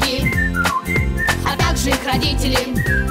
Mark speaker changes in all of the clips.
Speaker 1: деньги, а также их родители.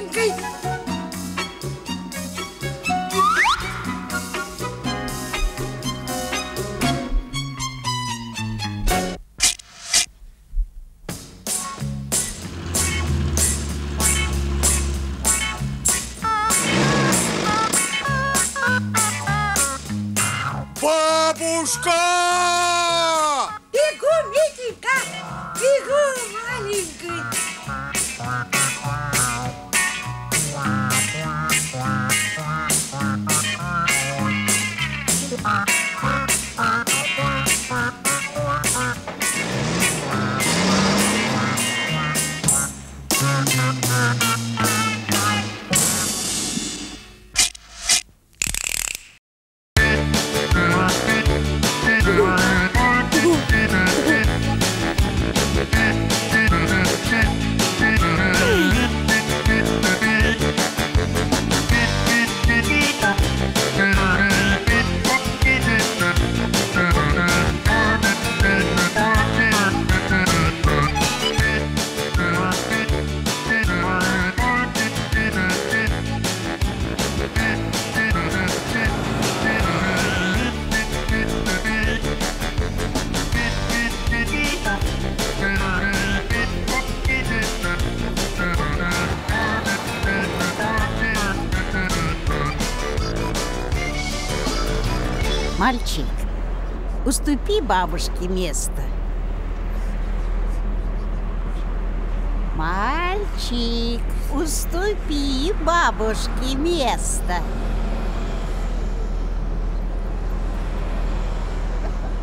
Speaker 2: ん
Speaker 3: かい。Bye. Uh
Speaker 4: -huh. уступи бабушке место. Мальчик, уступи бабушке место.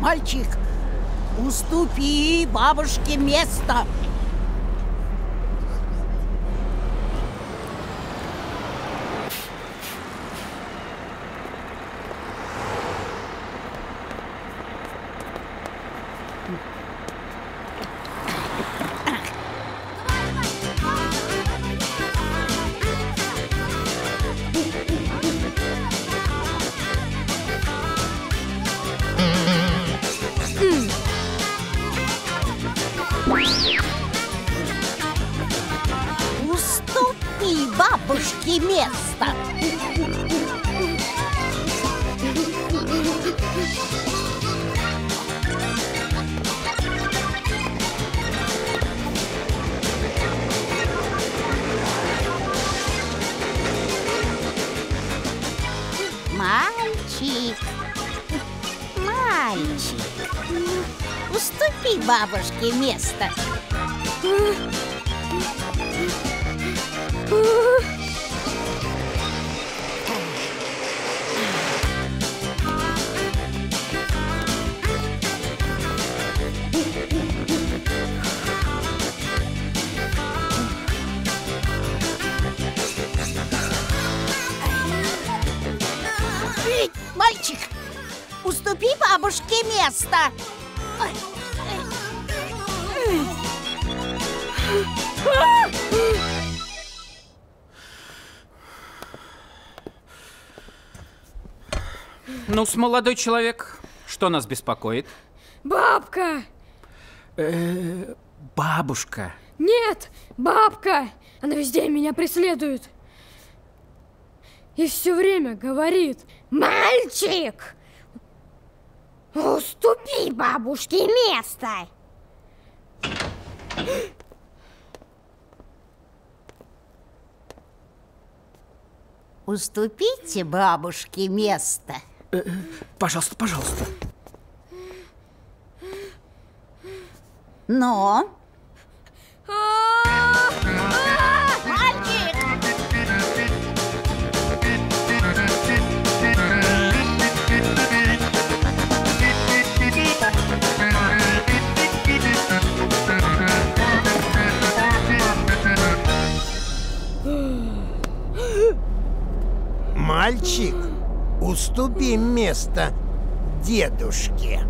Speaker 4: Мальчик, уступи бабушке место. Уступи бабушке место. Мальчик, уступи бабушке место.
Speaker 5: Ну с молодой человек, что нас беспокоит?
Speaker 6: Бабка!
Speaker 5: Бабушка.
Speaker 6: Нет, бабка! Она везде меня преследует. И все время говорит, мальчик, уступи бабушке место.
Speaker 4: Уступите бабушке место.
Speaker 5: Пожалуйста, пожалуйста.
Speaker 4: Но... Мальчик!
Speaker 7: Уступи место дедушке.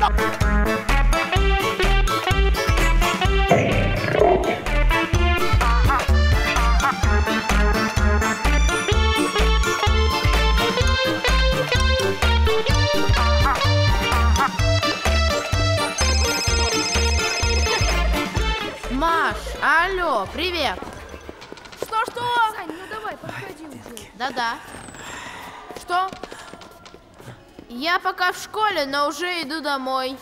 Speaker 8: Маш, пока в школе, но уже иду домой.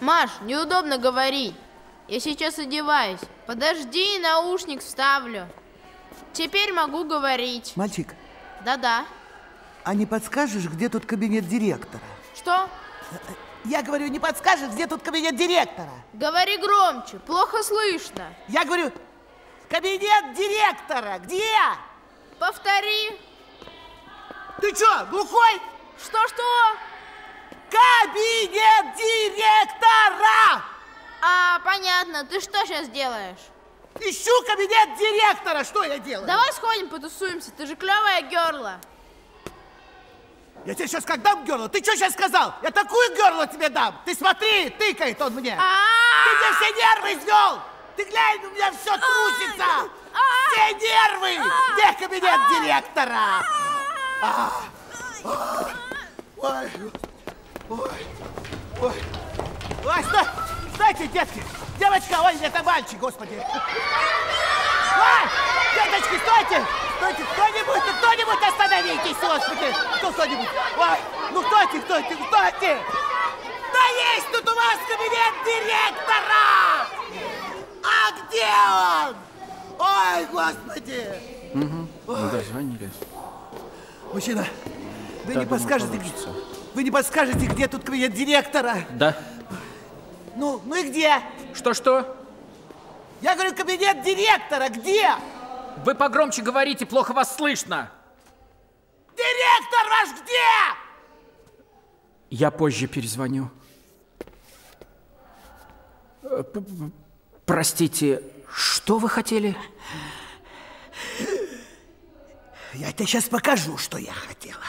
Speaker 8: Маш, неудобно говорить. Я сейчас одеваюсь. Подожди, наушник вставлю. Теперь могу говорить.
Speaker 9: Мальчик,
Speaker 8: Да-да.
Speaker 9: а не подскажешь, где тут кабинет директора?
Speaker 8: Что?
Speaker 9: Я говорю, не подскажешь, где тут кабинет директора?
Speaker 8: Говори громче, плохо слышно.
Speaker 9: Я говорю, кабинет директора, где?
Speaker 8: Повтори.
Speaker 9: Ты что, глухой?
Speaker 8: Что-что?
Speaker 9: Кабинет директора!
Speaker 8: А, понятно. Ты что сейчас делаешь?
Speaker 9: Ищу кабинет директора, что я делаю?
Speaker 8: Давай сходим, потусуемся. Ты же клевая герла.
Speaker 9: Я тебе сейчас как дам герло? Ты что сейчас сказал? Я такую герло тебе дам! Ты смотри, тыкает он мне! Ты мне все нервы свел! Ты глянь, у меня все трусится! Все нервы! Где кабинет директора? Ой, ой, ой, ой, стой! Стойте, детки! Девочка, ой, это мальчик, господи! Ой, деточки, стойте! Стойте, кто-нибудь, ну кто-нибудь остановитесь, господи! Кто кто-нибудь? Ой, ну стойте, стойте, стойте! Да есть тут у вас кабинет директора! А где он? Ой, господи!
Speaker 5: Дозвонились.
Speaker 9: Мужчина, вы
Speaker 5: Да,
Speaker 9: не
Speaker 5: думаю,
Speaker 9: подскажете,
Speaker 5: получится.
Speaker 9: вы не подскажете, где тут кабинет директора?
Speaker 5: Да.
Speaker 9: Ну, ну и где?
Speaker 5: Что-что?
Speaker 9: Я говорю, кабинет директора, где?
Speaker 5: Вы погромче говорите, плохо вас слышно.
Speaker 9: Директор ваш где?
Speaker 5: Я позже перезвоню. Э, п- п- Простите, что вы хотели?
Speaker 9: Я тебе сейчас покажу, что я хотела.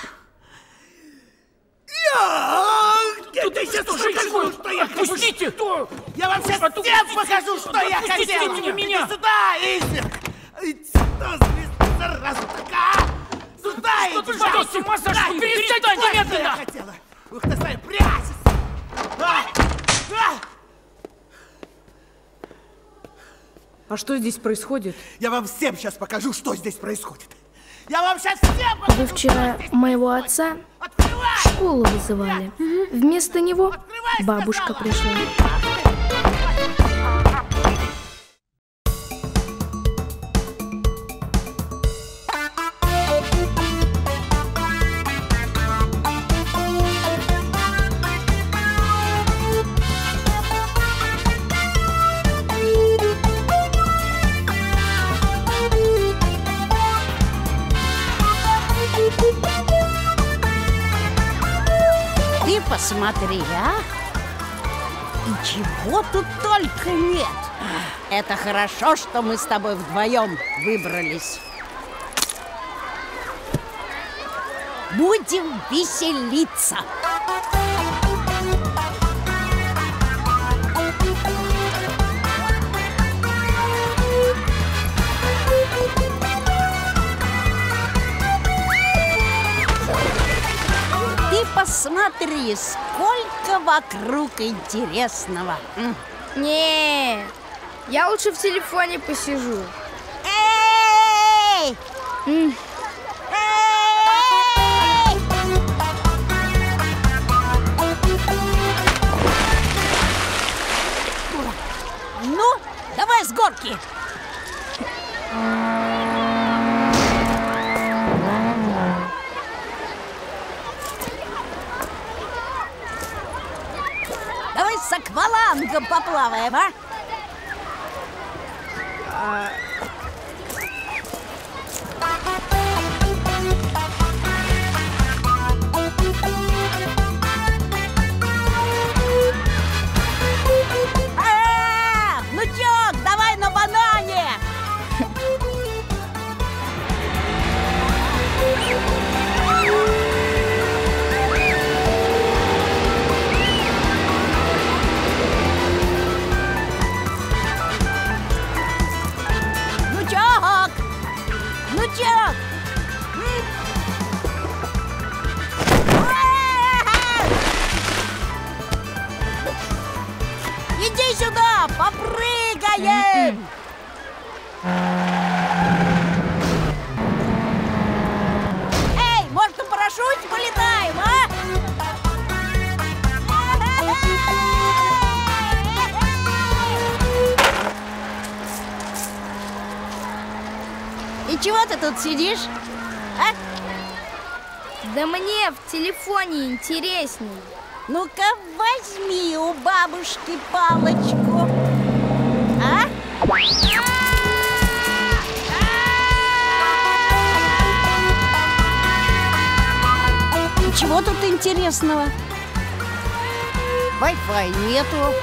Speaker 9: Я тебе сейчас покажу, что я хотела.
Speaker 5: Пустите! Кто?
Speaker 9: Я вам сейчас
Speaker 5: Отпустите!
Speaker 9: всем покажу, что я
Speaker 5: Отпустите
Speaker 9: хотела.
Speaker 5: меня, меня!
Speaker 9: Иди сюда, Изик! Иди сюда, зараза такая! Сюда
Speaker 5: Что
Speaker 9: иди,
Speaker 5: ты, что, с ума сошли?
Speaker 9: Иди,
Speaker 5: немедленно!
Speaker 9: что я хотела! Ух ты, смотри, прячься! А! А!
Speaker 10: А что здесь происходит?
Speaker 9: Я вам всем сейчас покажу, что здесь происходит. Я вам сейчас всем покажу,
Speaker 11: Вы вчера
Speaker 9: что здесь
Speaker 11: моего
Speaker 9: происходит.
Speaker 11: отца! Школу вызывали. Вместо него
Speaker 6: Бабушка пришла.
Speaker 4: Ты посмотри, а? И чего тут только нет. Это хорошо, что мы с тобой вдвоем выбрались. Будем веселиться. Посмотри, сколько вокруг интересного.
Speaker 6: Не, я лучше в телефоне посижу.
Speaker 4: Эй! И чего ты тут сидишь? А?
Speaker 6: Да мне в телефоне интересней.
Speaker 4: Ну-ка, возьми у бабушки палочку. А? Чего тут интересного? Wi-Fi нету.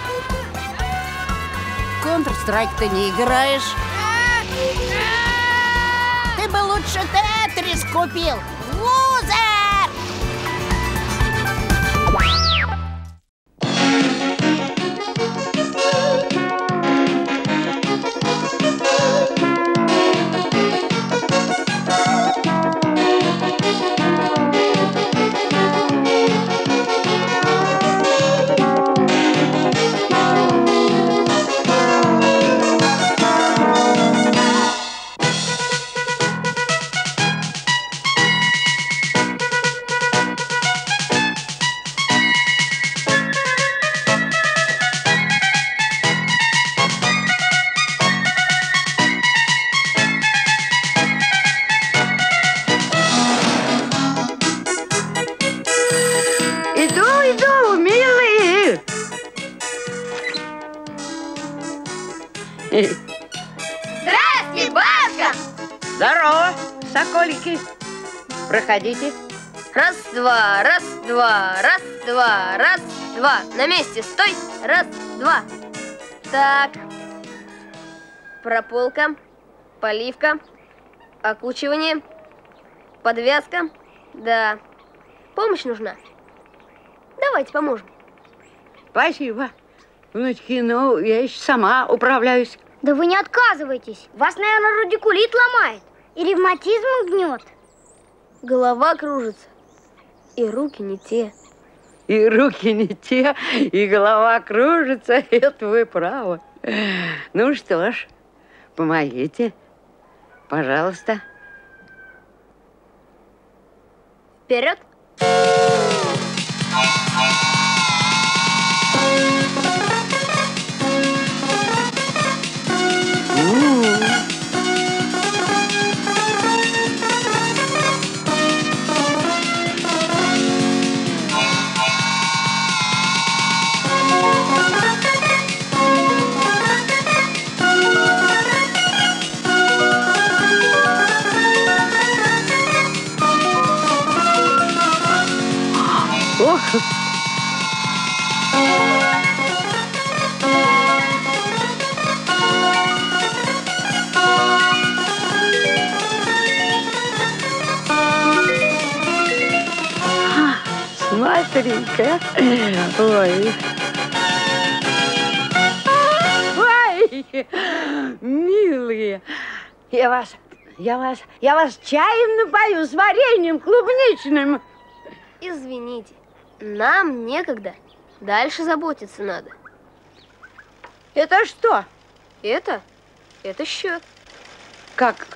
Speaker 4: Counter-Strike ты не играешь. Лучше Тетрис купил.
Speaker 12: Здравствуй, бабка!
Speaker 13: Здорово, соколики. Проходите.
Speaker 11: Раз, два, раз, два, раз, два, раз, два. На месте, стой. Раз, два. Так. Прополка, поливка, окучивание, подвязка. Да. Помощь нужна. Давайте поможем.
Speaker 13: Спасибо. Внучки, ну, я еще сама управляюсь.
Speaker 12: Да вы не отказывайтесь. Вас, наверное, радикулит ломает. И ревматизм гнет.
Speaker 11: Голова кружится. И руки не те.
Speaker 13: И руки не те, и голова кружится, это вы правы. Ну что ж, помогите, пожалуйста.
Speaker 11: Вперед.
Speaker 13: Смотри-ка. Ой. Ой, милые, я вас, я вас, я вас чаем напою с вареньем клубничным.
Speaker 11: Извините, нам некогда. Дальше заботиться надо.
Speaker 13: Это что?
Speaker 11: Это? Это счет.
Speaker 13: Как?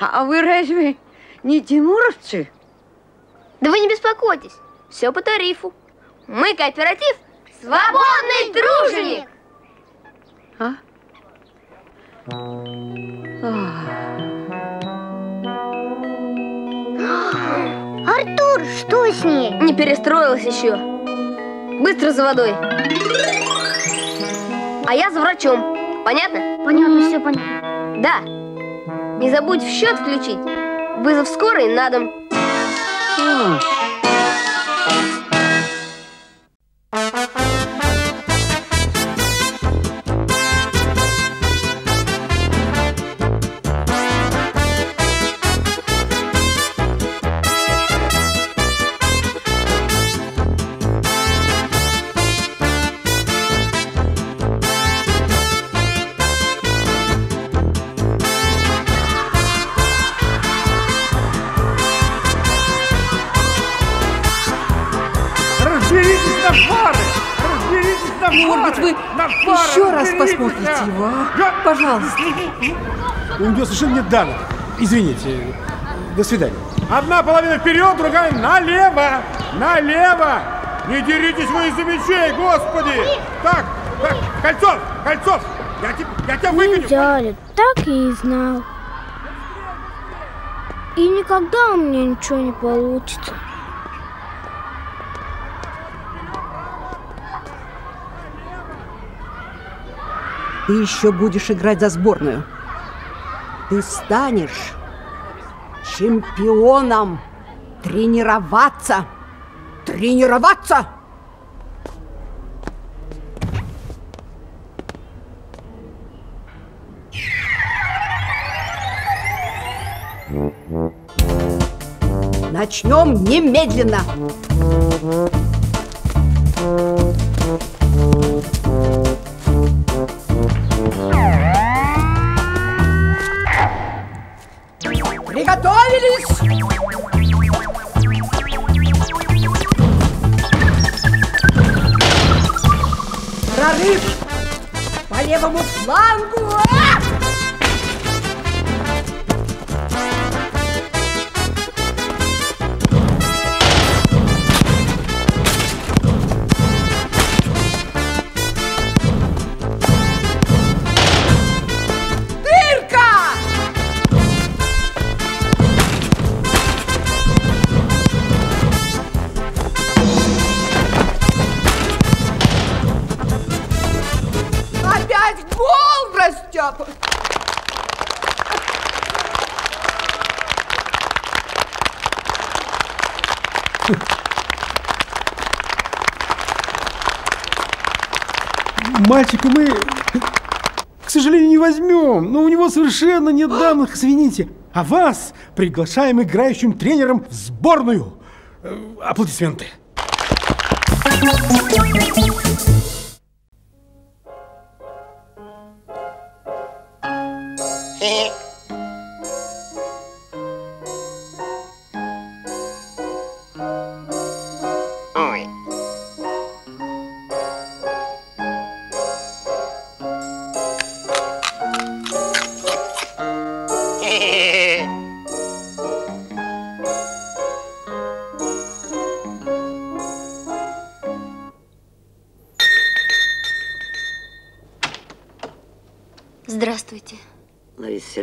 Speaker 13: А вы разве не тимуровцы?
Speaker 11: Да вы не беспокойтесь, все по тарифу. Мы кооператив «Свободный труженик».
Speaker 13: А?
Speaker 14: Артур, что с ней?
Speaker 11: Не перестроилась еще. Быстро за водой. А я за врачом. Понятно?
Speaker 14: Понятно, все понятно.
Speaker 11: Да. Не забудь в счет включить. Вызов скорой на дом.
Speaker 13: А.
Speaker 15: Пожалуйста.
Speaker 16: У него совершенно нет данных. Извините. До свидания. Одна половина вперед, другая налево! Налево! Не деритесь вы из-за мечей, господи! Так, так, Кольцов, Кольцов! Я, теб- я тебя выгоню!
Speaker 14: дядя, так я и знал. И никогда у меня ничего не получится.
Speaker 17: Ты еще будешь играть за сборную. Ты станешь чемпионом. Тренироваться. Тренироваться! Начнем немедленно.
Speaker 16: Мальчика мы, к сожалению, не возьмем. Но у него совершенно нет данных, извините. А вас приглашаем играющим тренером в сборную. Э, Аплодисменты.
Speaker 18: Ой.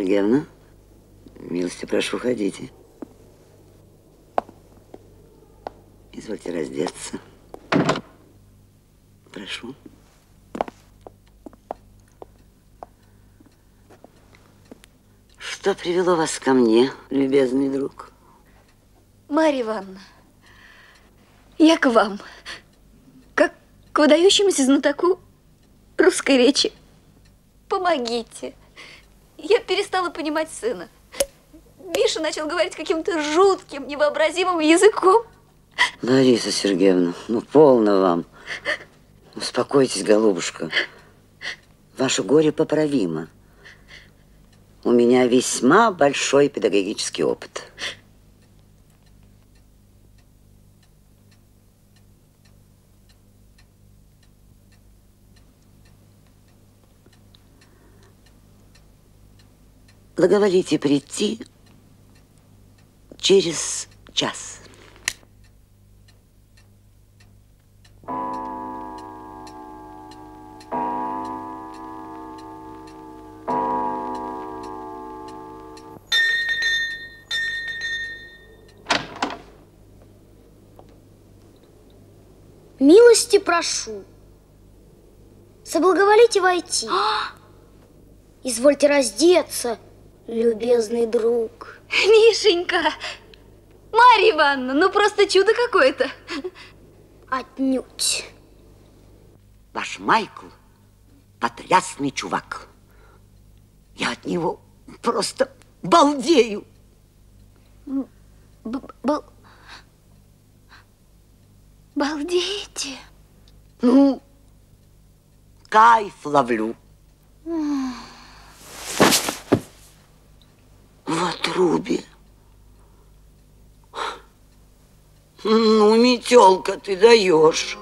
Speaker 13: Сергеевна, милости прошу, ходите. Извольте раздеться. Прошу. Что привело вас ко мне, любезный друг?
Speaker 19: Марья Ивановна, Я к вам, как к выдающемуся знатоку русской речи. Помогите. Я перестала понимать сына. Миша начал говорить каким-то жутким, невообразимым языком.
Speaker 13: Лариса Сергеевна, ну полно вам. Успокойтесь, голубушка. Ваше горе поправимо. У меня весьма большой педагогический опыт. Договорите прийти через час.
Speaker 12: Милости прошу. Соблаговолите войти. Извольте раздеться, любезный друг.
Speaker 19: Мишенька! Марья Ивановна, ну просто чудо какое-то.
Speaker 12: Отнюдь.
Speaker 13: Ваш Майкл потрясный чувак. Я от него просто балдею.
Speaker 19: Бал... Балдеете?
Speaker 13: Ну, кайф ловлю. в отрубе. Ну, метелка ты даешь.